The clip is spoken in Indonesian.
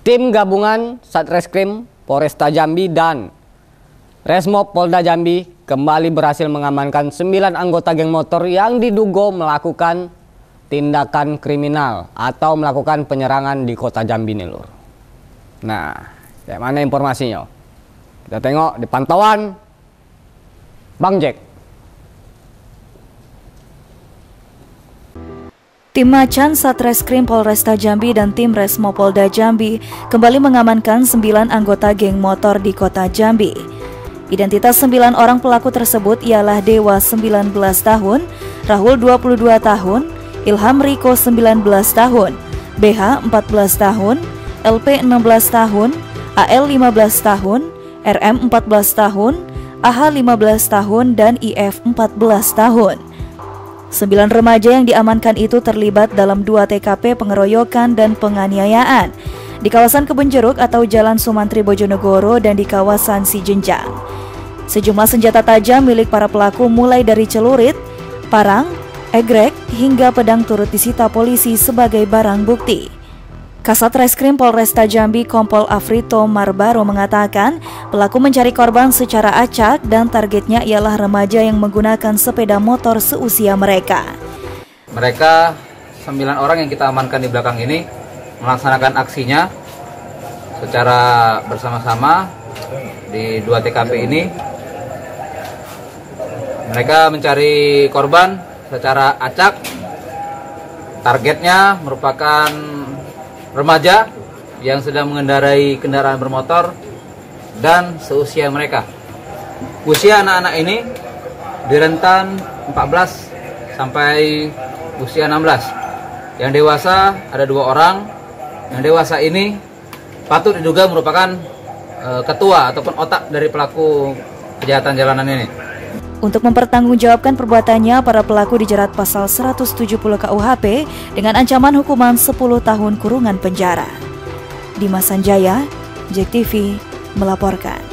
Tim gabungan Satreskrim Polresta Jambi dan Resmob Polda Jambi kembali berhasil mengamankan 9 anggota geng motor yang diduga melakukan tindakan kriminal atau melakukan penyerangan di kota Jambi nih lur. Nah, kayak mana informasinya? Kita tengok di pantauan Bang Jack. Tim Macan Satreskrim Polresta Jambi dan tim Resmo Polda Jambi kembali mengamankan 9 anggota geng motor di kota Jambi. Identitas 9 orang pelaku tersebut ialah Dewa 19 tahun, Rahul 22 tahun, Ilham Riko 19 tahun, BH 14 tahun, LP 16 tahun, AL 15 tahun, RM 14 tahun, AH 15 tahun, dan IF 14 tahun. Sembilan remaja yang diamankan itu terlibat dalam dua TKP pengeroyokan dan penganiayaan di kawasan Kebun Jeruk atau Jalan Sumantri Bojonegoro dan di kawasan Sijenjang. Sejumlah senjata tajam milik para pelaku mulai dari celurit, parang, egrek, hingga pedang turut disita polisi sebagai barang bukti. Kasat Reskrim Polresta Jambi Kompol Afrito Marbaro mengatakan pelaku mencari korban secara acak dan targetnya ialah remaja yang menggunakan sepeda motor seusia mereka. Mereka sembilan orang yang kita amankan di belakang ini melaksanakan aksinya secara bersama-sama di dua TKP ini. Mereka mencari korban secara acak. Targetnya merupakan remaja yang sedang mengendarai kendaraan bermotor dan seusia mereka. Usia anak-anak ini di rentan 14 sampai usia 16. Yang dewasa ada dua orang. Yang dewasa ini patut diduga merupakan uh, ketua ataupun otak dari pelaku kejahatan jalanan ini. Untuk mempertanggungjawabkan perbuatannya, para pelaku dijerat pasal 170 KUHP dengan ancaman hukuman 10 tahun kurungan penjara. Dimas Sanjaya, JEK TV, melaporkan.